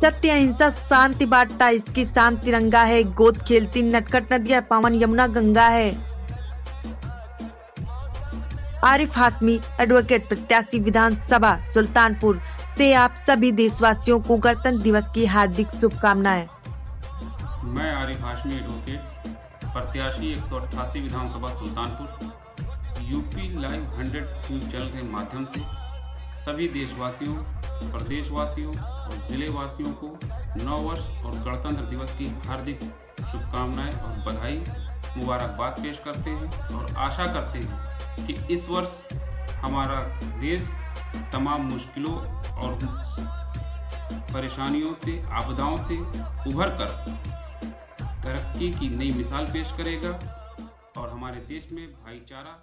सत्य अहिंसा, शांति बांटता, इसकी शान तिरंगा है। गोद खेलती, नटखट नदिया, पावन यमुना, गंगा है। आरिफ हाशमी एडवोकेट प्रत्याशी, विधानसभा, सुल्तानपुर। से आप सभी देशवासियों को गणतंत्र दिवस की हार्दिक शुभकामनाएँ। मैं आरिफ हाशमी एडवोकेट प्रत्याशी, एक सौ अट्ठासी विधानसभा, Sultanpur. UP live hundred news channel के माध्यम से सभी देशवासियों, प्रदेशवासियों और ज़िले वासियों को नौ वर्ष और गणतंत्र दिवस की हार्दिक शुभकामनाएँ और बधाई, मुबारकबाद पेश करते हैं और आशा करते हैं कि इस वर्ष हमारा देश तमाम मुश्किलों और परेशानियों से, आपदाओं से उभर कर तरक्की की नई मिसाल पेश करेगा और हमारे देश में भाईचारा